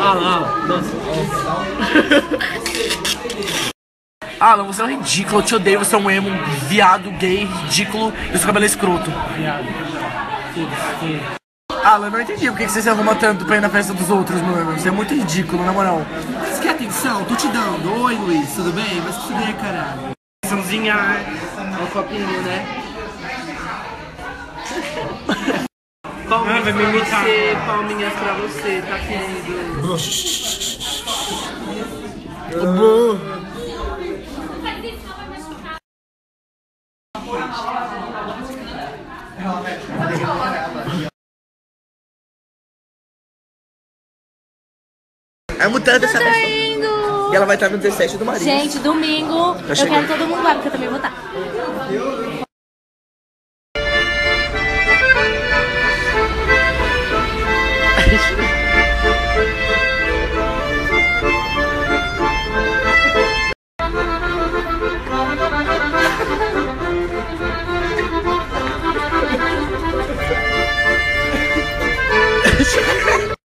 Alan, nossa. Alan, você é um ridículo, eu te odeio, você é um emo, viado, gay, ridículo e o seu cabelo é escroto. Viado. Alan, eu não entendi por que você se arruma tanto pra ir na festa dos outros, mano. Você é muito ridículo, na moral. Você quer atenção? Tô te dando. Oi, Luiz, tudo bem? Mas que fuder, caralho. Sãozinha. É um copinho, né? Ah, Palminhas vai me imitar. você, palminhas pra você, tá querido? É mutante essa indo! E ela vai estar no 17 do marido. Gente, domingo, eu chegando. quero todo mundo lá, porque eu também vou estar.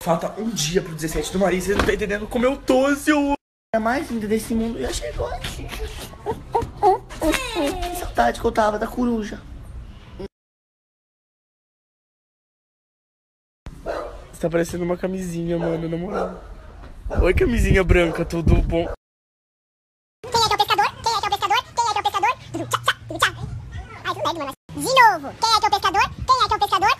Falta um dia pro 17 do marido, vocês não estão entendendo como eu tô, seu. É mais linda desse mundo, já chegou. Que saudade que eu tava da coruja. Você tá parecendo uma camisinha, mano, na moral. Oi, camisinha branca, tudo bom? Quem é que é o pescador? Quem é que é o pescador? Quem é que é o pescador? Tchá, dudu, tchá. Ai, tudo bem, mano. De novo. Quem é que é o pescador? Quem é que é o pescador?